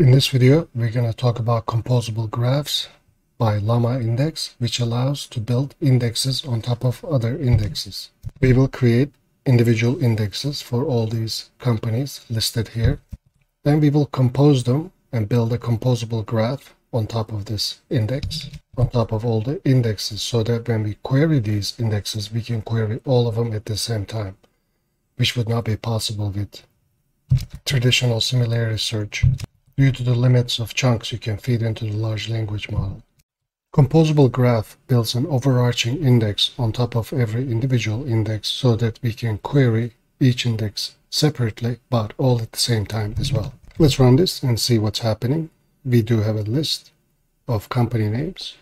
In this video, we're going to talk about composable graphs by Llama Index, which allows to build indexes on top of other indexes. We will create individual indexes for all these companies listed here. Then we will compose them and build a composable graph on top of this index, on top of all the indexes, so that when we query these indexes, we can query all of them at the same time, which would not be possible with traditional similarity search due to the limits of chunks you can feed into the large language model. Composable graph builds an overarching index on top of every individual index so that we can query each index separately but all at the same time as well. Let's run this and see what's happening we do have a list of company names,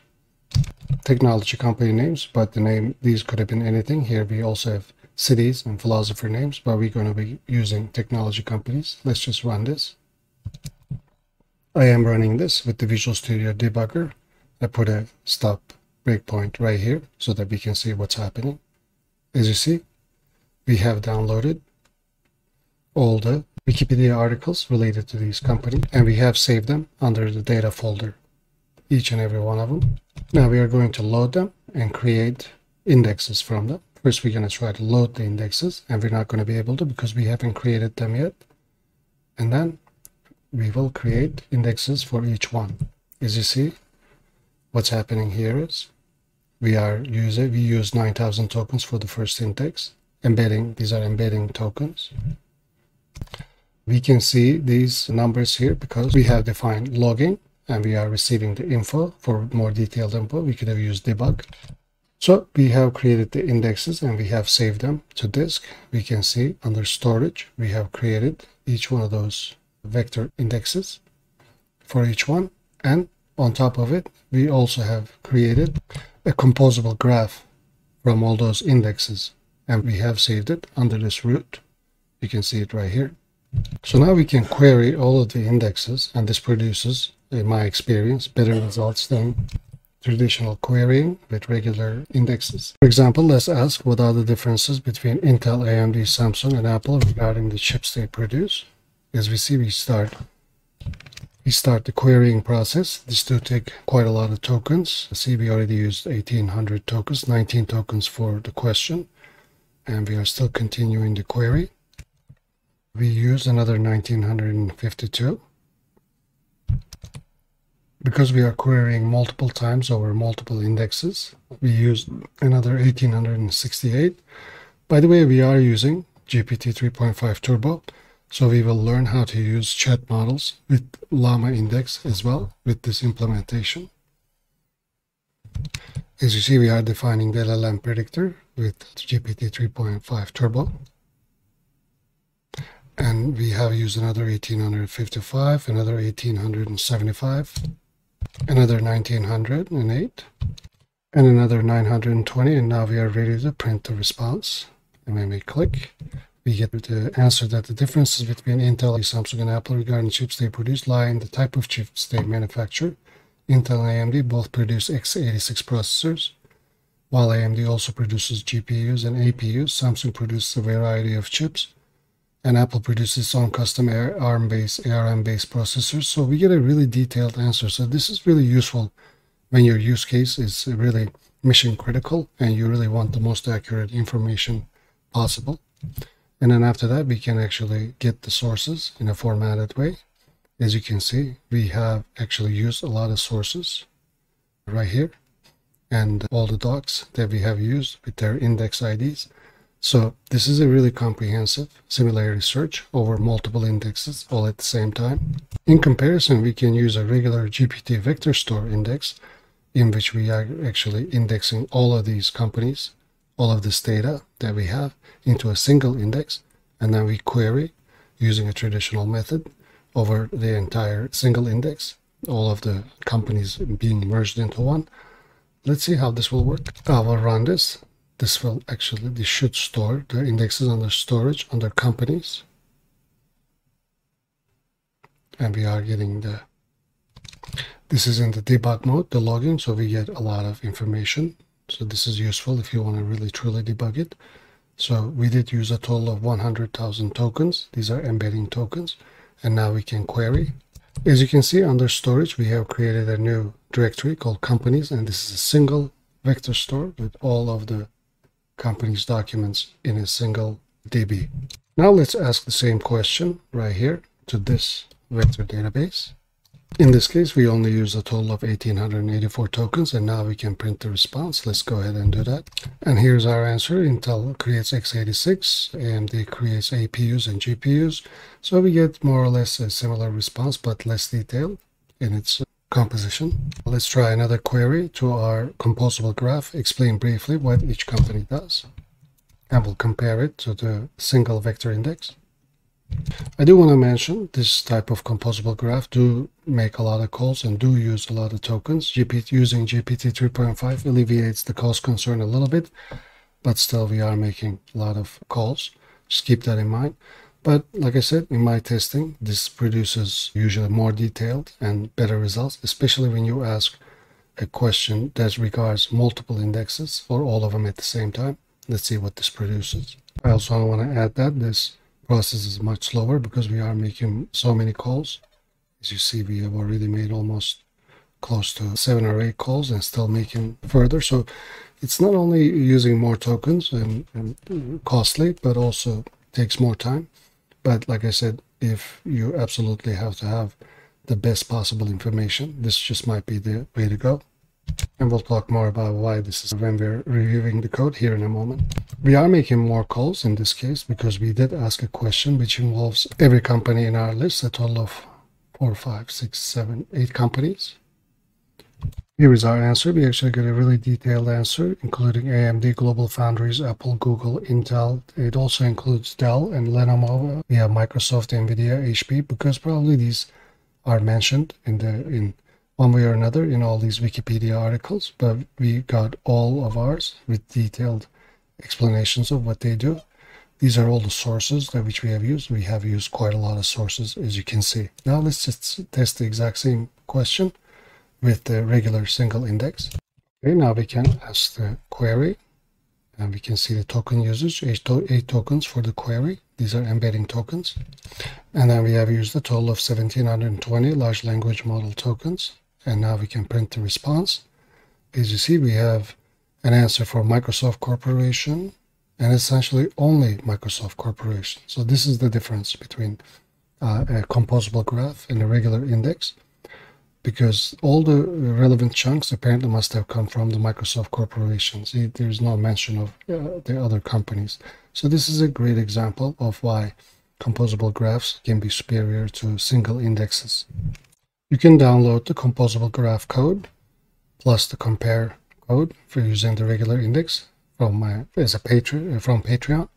technology company names, but the name, these could have been anything. Here we also have cities and philosopher names, but we're going to be using technology companies. Let's just run this. I am running this with the Visual Studio Debugger. I put a stop breakpoint right here so that we can see what's happening. As you see, we have downloaded all the Wikipedia articles related to these companies and we have saved them under the data folder, each and every one of them. Now we are going to load them and create indexes from them. First we're going to try to load the indexes and we're not going to be able to because we haven't created them yet. And then we will create indexes for each one. As you see, what's happening here is we are using, we use 9000 tokens for the first index. Embedding, these are embedding tokens we can see these numbers here because we have defined logging and we are receiving the info for more detailed info we could have used debug so we have created the indexes and we have saved them to disk we can see under storage we have created each one of those vector indexes for each one and on top of it we also have created a composable graph from all those indexes and we have saved it under this root you can see it right here so now we can query all of the indexes and this produces, in my experience, better results than traditional querying with regular indexes. For example, let's ask what are the differences between Intel, AMD, Samsung, and Apple regarding the chips they produce. As we see, we start we start the querying process. This do take quite a lot of tokens. See, we already used 1800 tokens, 19 tokens for the question, and we are still continuing the query we use another 1952 because we are querying multiple times over multiple indexes we use another 1868 by the way we are using GPT 3.5 Turbo so we will learn how to use chat models with Llama Index as well with this implementation. As you see we are defining the LLM predictor with GPT 3.5 Turbo. And we have used another 1855 another 1875 another 1908 and another 920 and now we are ready to print the response. And when we click we get the answer that the differences between Intel, Samsung, and Apple regarding chips they produce lie in the type of chips they manufacture. Intel and AMD both produce x86 processors, while AMD also produces GPUs and APUs. Samsung produces a variety of chips, and Apple produces its own custom ARM-based, ARM-based processors. So we get a really detailed answer. So this is really useful when your use case is really mission critical and you really want the most accurate information possible. And then after that, we can actually get the sources in a formatted way. As you can see, we have actually used a lot of sources right here and all the docs that we have used with their index IDs. So this is a really comprehensive similarity search over multiple indexes all at the same time. In comparison, we can use a regular GPT vector store index in which we are actually indexing all of these companies, all of this data that we have into a single index, and then we query using a traditional method over the entire single index, all of the companies being merged into one. Let's see how this will work. I will run this this will actually this should store the indexes under storage under companies and we are getting the this is in the debug mode the logging so we get a lot of information so this is useful if you want to really truly debug it so we did use a total of 100,000 tokens these are embedding tokens and now we can query As you can see under storage, we have created a new directory called companies, and this is a single vector store with all of the company's documents in a single DB. Now let's ask the same question right here to this vector database. In this case, we only use a total of 1884 tokens, and now we can print the response. Let's go ahead and do that. And here's our answer. Intel creates x86, AMD creates APUs and GPUs. So we get more or less a similar response, but less detailed in its composition. Let's try another query to our composable graph, explain briefly what each company does. And we'll compare it to the single vector index. I do want to mention this type of composable graph do make a lot of calls and do use a lot of tokens. GPT, using GPT 3.5 alleviates the cost concern a little bit, but still we are making a lot of calls. Just keep that in mind. But like I said, in my testing, this produces usually more detailed and better results, especially when you ask a question that regards multiple indexes or all of them at the same time. Let's see what this produces. I also want to add that this process is much slower because we are making so many calls. As you see, we have already made almost close to seven or eight calls and still making further. So it's not only using more tokens and, and costly, but also takes more time. But like I said, if you absolutely have to have the best possible information, this just might be the way to go. And we'll talk more about why this is when we're reviewing the code here in a moment. We are making more calls in this case because we did ask a question which involves every company in our list, a total of four, five, six, seven, eight companies. Here is our answer. We actually got a really detailed answer, including AMD, Global Foundries, Apple, Google, Intel. It also includes Dell and Lenovo. We have Microsoft, Nvidia, HP, because probably these are mentioned in the in one way or another in all these Wikipedia articles, but we got all of ours with detailed explanations of what they do. These are all the sources that which we have used. We have used quite a lot of sources, as you can see. Now let's just test the exact same question with the regular single index. Okay, now we can ask the query, and we can see the token usage, eight, eight tokens for the query. These are embedding tokens. And then we have used a total of 1720 large language model tokens and now we can print the response. As you see, we have an answer for Microsoft Corporation and essentially only Microsoft Corporation. So this is the difference between uh, a composable graph and a regular index because all the relevant chunks apparently must have come from the Microsoft Corporation. See, there's no mention of uh, the other companies. So this is a great example of why composable graphs can be superior to single indexes. You can download the composable graph code plus the compare code for using the regular index from my as a patron uh, from Patreon.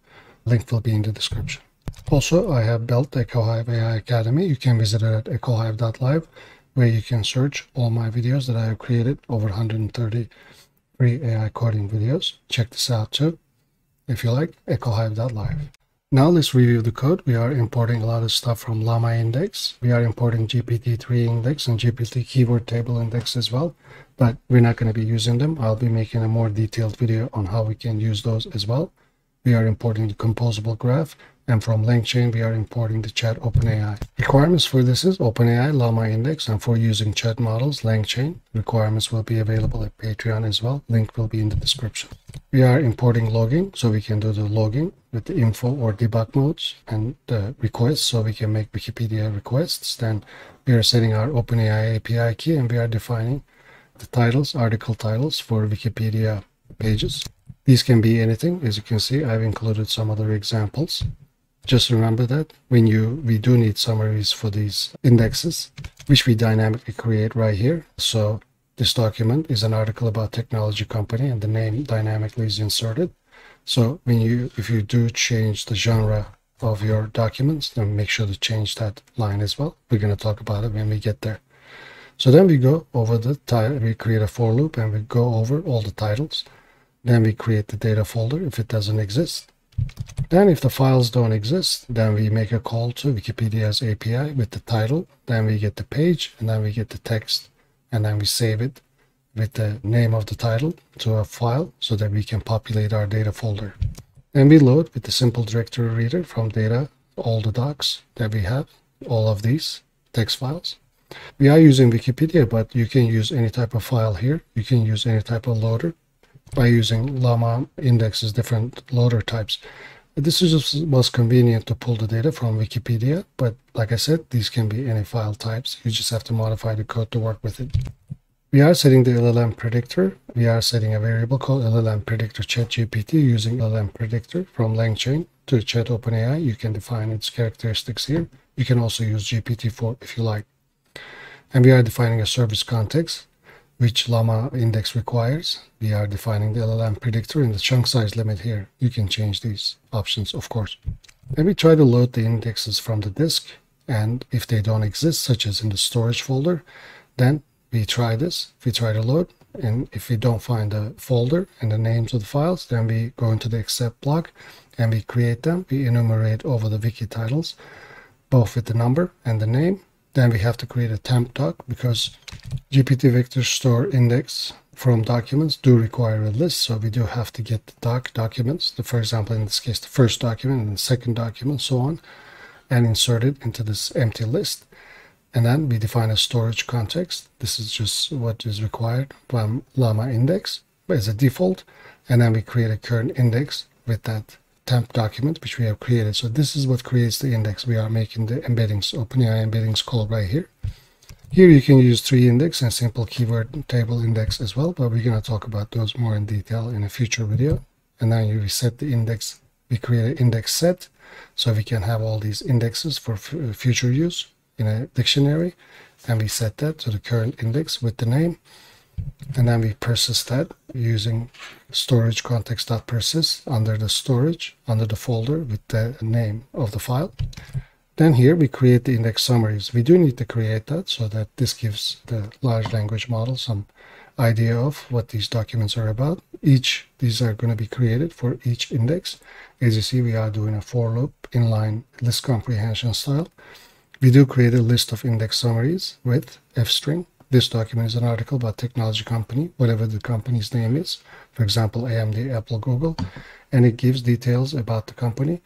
Link will be in the description. Also, I have built EchoHive AI Academy. You can visit it at echohive.live where you can search all my videos that I have created, over 130 free AI coding videos. Check this out too, if you like, echohive.live. Now let's review the code. We are importing a lot of stuff from Llama Index. We are importing GPT Tree Index and GPT Keyword Table Index as well, but we're not going to be using them. I'll be making a more detailed video on how we can use those as well. We are importing the composable graph, and from LangChain, we are importing the chat OpenAI. Requirements for this is OpenAI, Llama Index, and for using chat models, LangChain. Requirements will be available at Patreon as well. Link will be in the description. We are importing logging, so we can do the logging with the info or debug modes and the requests, so we can make Wikipedia requests. Then we are setting our OpenAI API key, and we are defining the titles, article titles for Wikipedia pages. These can be anything. As you can see, I've included some other examples. Just remember that when you we do need summaries for these indexes, which we dynamically create right here. So this document is an article about technology company and the name dynamically is inserted. So when you if you do change the genre of your documents, then make sure to change that line as well. We're going to talk about it when we get there. So then we go over the title, we create a for loop and we go over all the titles. Then we create the data folder if it doesn't exist. Then if the files don't exist, then we make a call to Wikipedia's API with the title, then we get the page, and then we get the text, and then we save it with the name of the title to a file so that we can populate our data folder. Then we load with the simple directory reader from data all the docs that we have, all of these text files. We are using Wikipedia, but you can use any type of file here. You can use any type of loader by using Llama indexes different loader types. This is just most convenient to pull the data from Wikipedia, but like I said, these can be any file types. You just have to modify the code to work with it. We are setting the LLM predictor. We are setting a variable called LLM predictor chat GPT using LLM predictor from LangChain to chat OpenAI. You can define its characteristics here. You can also use GPT-4 if you like. And we are defining a service context which Llama index requires. We are defining the LLM predictor and the chunk size limit here. You can change these options, of course. And we try to load the indexes from the disk. And if they don't exist, such as in the storage folder, then we try this. We try to load. And if we don't find the folder and the names of the files, then we go into the except block and we create them. We enumerate over the wiki titles, both with the number and the name then we have to create a temp doc because GPT vector store index from documents do require a list. So we do have to get the doc documents, the, for example, in this case, the first document and the second document, so on, and insert it into this empty list. And then we define a storage context. This is just what is required from Llama index as a default. And then we create a current index with that temp document which we have created. So this is what creates the index. We are making the embeddings, OpenAI embeddings call right here. Here you can use tree index and simple keyword table index as well, but we're going to talk about those more in detail in a future video. And then you reset the index. We create an index set so we can have all these indexes for uh, future use in a dictionary. And we set that to the current index with the name and then we persist that using storage context.persist under the storage under the folder with the name of the file. Then here we create the index summaries. We do need to create that so that this gives the large language model some idea of what these documents are about. Each these are going to be created for each index. As you see we are doing a for loop inline list comprehension style. We do create a list of index summaries with f-string this document is an article about technology company, whatever the company's name is. For example, AMD, Apple, Google, and it gives details about the company.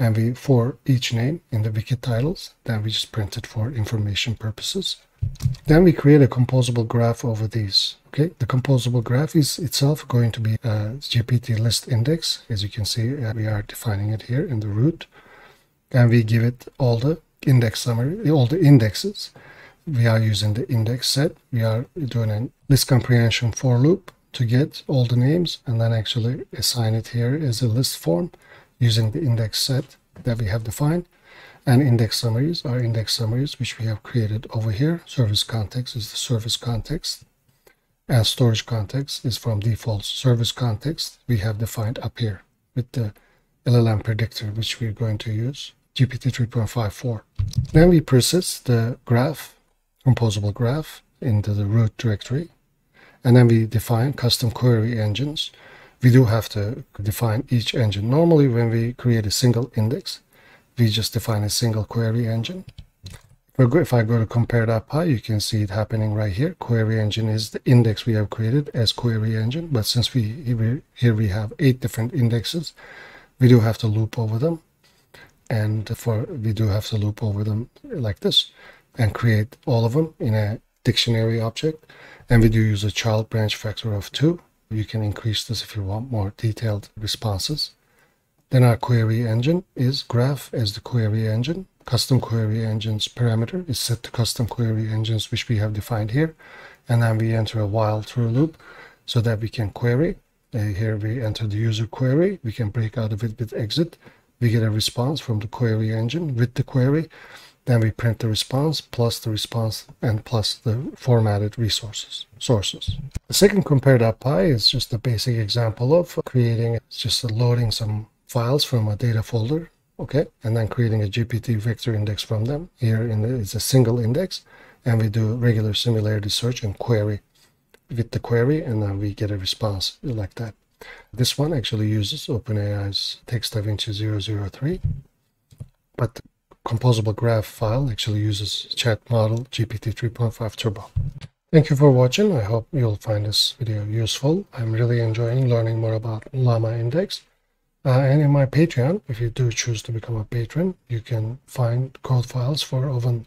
And we for each name in the wiki titles, then we just print it for information purposes. Then we create a composable graph over these. Okay, the composable graph is itself going to be a GPT list index. As you can see, uh, we are defining it here in the root, and we give it all the index summary, all the indexes we are using the index set. We are doing a list comprehension for loop to get all the names and then actually assign it here as a list form using the index set that we have defined. And index summaries are index summaries which we have created over here. Service context is the service context. And storage context is from default service context we have defined up here with the LLM predictor which we're going to use GPT 3.54. Then we persist the graph composable graph into the root directory. And then we define custom query engines. We do have to define each engine. Normally, when we create a single index, we just define a single query engine. If I go to compare.py, you can see it happening right here. Query engine is the index we have created as query engine. But since we here we have eight different indexes, we do have to loop over them. And for we do have to loop over them like this and create all of them in a dictionary object. And we do use a child branch factor of 2. You can increase this if you want more detailed responses. Then our query engine is graph as the query engine. Custom query engines parameter is set to custom query engines, which we have defined here. And then we enter a while through loop so that we can query. Uh, here we enter the user query. We can break out of it with exit. We get a response from the query engine with the query. Then we print the response plus the response and plus the formatted resources sources. The second compare.py is just a basic example of creating it's just loading some files from a data folder, okay, and then creating a GPT vector index from them. Here in the, it's a single index, and we do regular similarity search and query with the query, and then we get a response like that. This one actually uses OpenAI's text-davinci 003, but composable graph file actually uses chat model GPT 3.5 Turbo. Thank you for watching. I hope you'll find this video useful. I'm really enjoying learning more about Llama Index. Uh, and in my Patreon, if you do choose to become a patron, you can find code files for over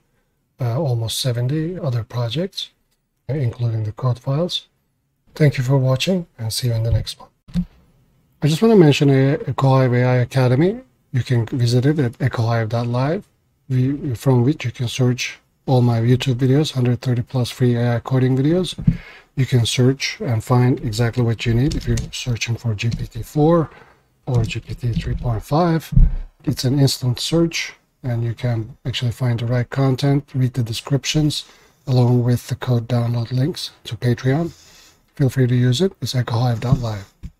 uh, almost 70 other projects, uh, including the code files. Thank you for watching and see you in the next one. I just want to mention a EchoHive AI Academy. You can visit it at echohive.live, from which you can search all my YouTube videos, 130 plus free AI coding videos. You can search and find exactly what you need if you're searching for GPT-4 or GPT 3.5. It's an instant search and you can actually find the right content, read the descriptions, along with the code download links to Patreon. Feel free to use it. It's echohive.live.